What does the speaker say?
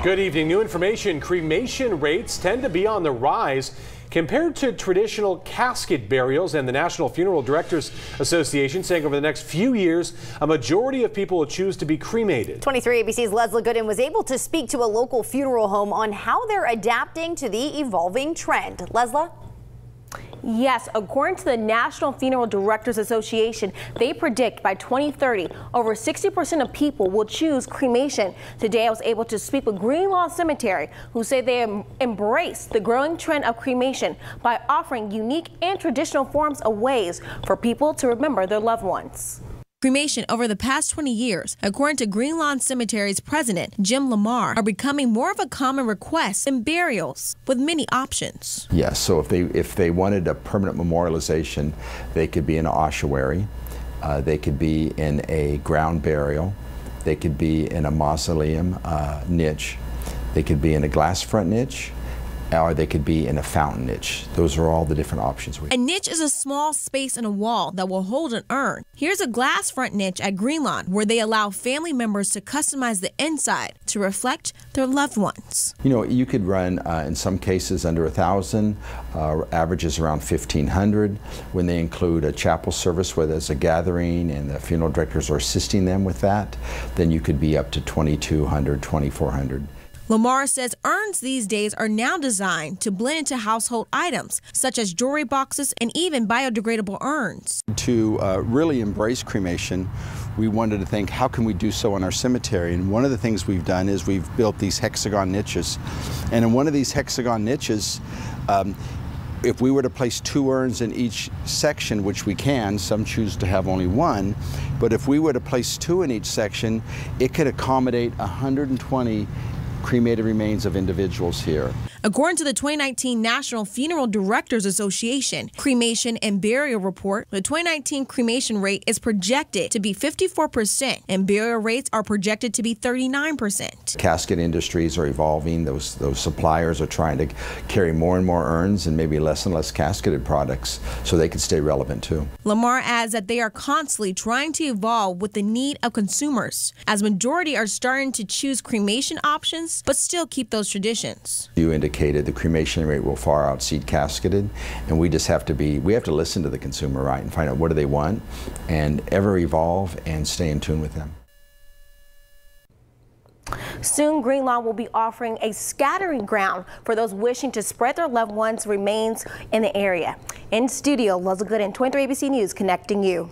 Good evening. New information. Cremation rates tend to be on the rise compared to traditional casket burials and the National Funeral Directors Association saying over the next few years a majority of people will choose to be cremated. 23 ABC's Leslie Gooden was able to speak to a local funeral home on how they're adapting to the evolving trend. Leslie? Yes, according to the National Funeral Directors Association, they predict by 2030 over 60% of people will choose cremation. Today I was able to speak with Greenlawn Cemetery, who say they em embrace the growing trend of cremation by offering unique and traditional forms of ways for people to remember their loved ones cremation over the past 20 years, according to Greenlawn Cemetery's president, Jim Lamar, are becoming more of a common request than burials with many options. Yes, so if they if they wanted a permanent memorialization, they could be in an ossuary, uh, they could be in a ground burial, they could be in a mausoleum uh, niche, they could be in a glass front niche, or they could be in a fountain niche. Those are all the different options. A niche is a small space in a wall that will hold an urn. Here's a glass front niche at Greenlawn where they allow family members to customize the inside to reflect their loved ones. You know, you could run uh, in some cases under a thousand, uh, averages around 1500. When they include a chapel service where there's a gathering and the funeral directors are assisting them with that, then you could be up to 2200, 2400. Lamar says urns these days are now designed to blend into household items, such as jewelry boxes and even biodegradable urns. To uh, really embrace cremation, we wanted to think, how can we do so in our cemetery? And one of the things we've done is we've built these hexagon niches. And in one of these hexagon niches, um, if we were to place two urns in each section, which we can, some choose to have only one, but if we were to place two in each section, it could accommodate 120 cremated remains of individuals here. According to the 2019 National Funeral Directors Association Cremation and Burial Report, the 2019 cremation rate is projected to be 54% and burial rates are projected to be 39%. Casket industries are evolving. Those, those suppliers are trying to carry more and more urns and maybe less and less casketed products so they can stay relevant too. Lamar adds that they are constantly trying to evolve with the need of consumers, as majority are starting to choose cremation options but still keep those traditions. You indicated the cremation rate will far outseed casketed, and we just have to be, we have to listen to the consumer, right, and find out what do they want, and ever evolve and stay in tune with them. Soon, Greenlawn will be offering a scattering ground for those wishing to spread their loved ones' remains in the area. In studio, Leslie Gooden, 23 ABC News, connecting you.